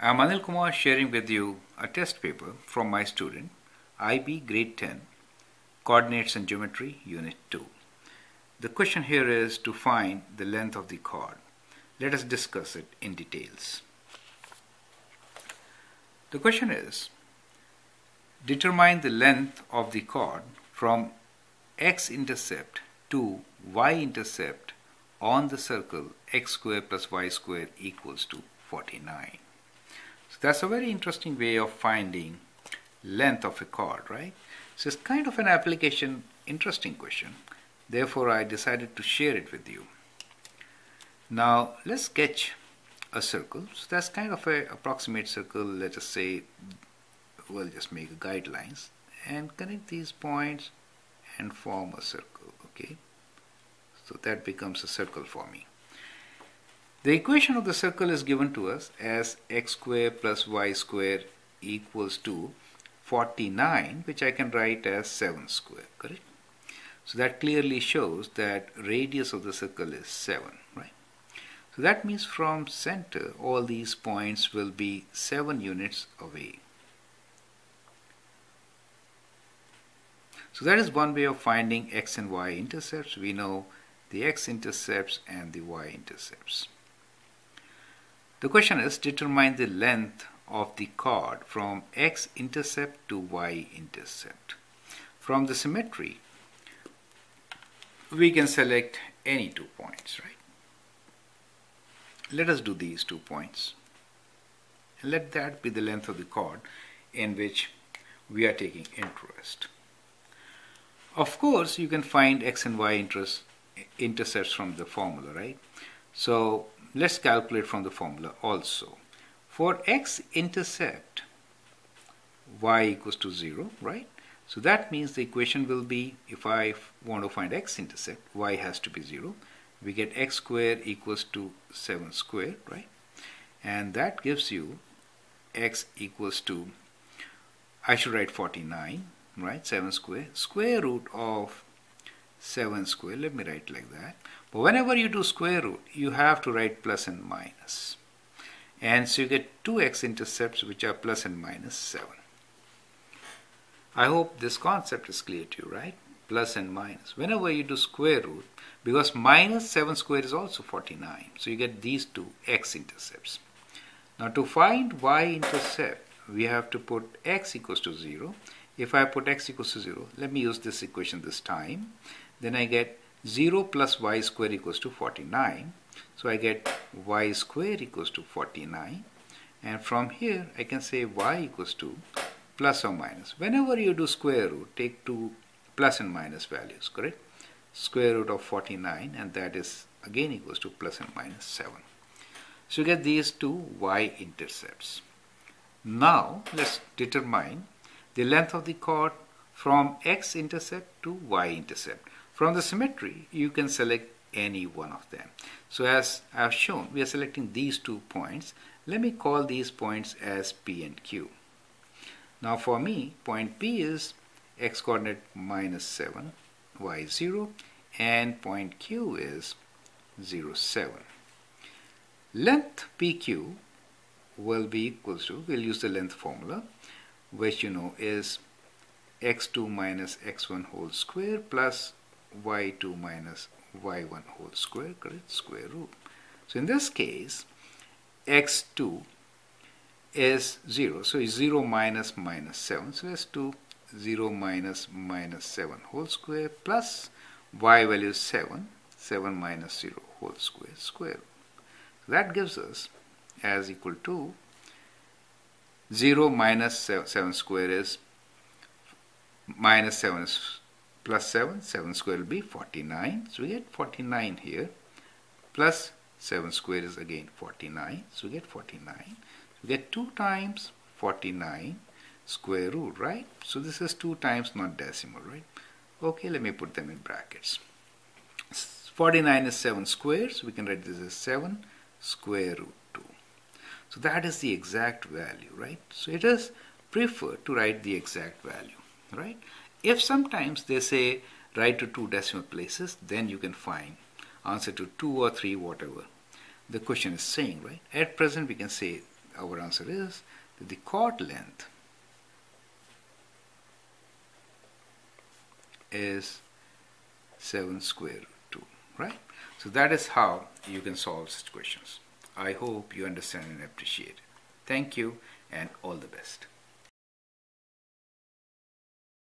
I am Anil Kumar sharing with you a test paper from my student, IB Grade 10, Coordinates and Geometry, Unit 2. The question here is to find the length of the chord. Let us discuss it in details. The question is, determine the length of the chord from x-intercept to y-intercept on the circle x square plus y square equals to 49. That's a very interesting way of finding length of a chord, right? So it's kind of an application interesting question. Therefore, I decided to share it with you. Now, let's sketch a circle. So that's kind of a approximate circle. Let us say we'll just make guidelines and connect these points and form a circle. Okay. So that becomes a circle for me. The equation of the circle is given to us as x square plus y square equals to 49 which I can write as 7 square, correct? So that clearly shows that radius of the circle is 7, right? So that means from center all these points will be 7 units away. So that is one way of finding x and y intercepts. We know the x-intercepts and the y-intercepts. The question is determine the length of the chord from x-intercept to y-intercept. From the symmetry, we can select any two points, right? Let us do these two points. Let that be the length of the chord in which we are taking interest. Of course, you can find x and y interest intercepts from the formula, right? So let's calculate from the formula also. For x-intercept, y equals to 0, right? So that means the equation will be, if I want to find x-intercept, y has to be 0. We get x squared equals to 7 squared, right? And that gives you x equals to, I should write 49, right? 7 square, square root of 7 square. Let me write like that. But whenever you do square root, you have to write plus and minus. And so you get two x-intercepts which are plus and minus 7. I hope this concept is clear to you, right? Plus and minus. Whenever you do square root, because minus 7 square is also 49. So you get these two x-intercepts. Now to find y-intercept, we have to put x equals to 0. If I put x equals to 0, let me use this equation this time. Then I get 0 plus y square equals to 49 so I get y square equals to 49 and from here I can say y equals to plus or minus. Whenever you do square root take two plus and minus values correct? Square root of 49 and that is again equals to plus and minus 7 so you get these two y-intercepts now let's determine the length of the chord from x-intercept to y-intercept from the symmetry, you can select any one of them. So as I've shown, we are selecting these two points. Let me call these points as P and Q. Now for me, point P is x coordinate minus 7, y 0, and point Q is 0, 7. Length PQ will be equal to, we'll use the length formula, which you know is x2 minus x1 whole square plus y2 minus y1 whole square, correct? Square root. So in this case, x2 is 0. So it's 0 minus minus 7. So it's 2 0 minus minus 7 whole square plus y value is 7. 7 minus 0 whole square square. That gives us as equal to 0 minus 7 square is minus 7 is plus 7, 7 square will be 49. So we get 49 here. Plus 7 square is again 49. So we get 49. So we get 2 times 49 square root, right? So this is 2 times not decimal, right? Okay, let me put them in brackets. 49 is 7 squares. So we can write this as 7 square root 2. So that is the exact value, right? So it is preferred to write the exact value, right? If sometimes they say write to two decimal places, then you can find answer to two or three, whatever the question is saying, right? At present, we can say our answer is that the chord length is 7 square root 2, right? So that is how you can solve such questions. I hope you understand and appreciate. Thank you and all the best.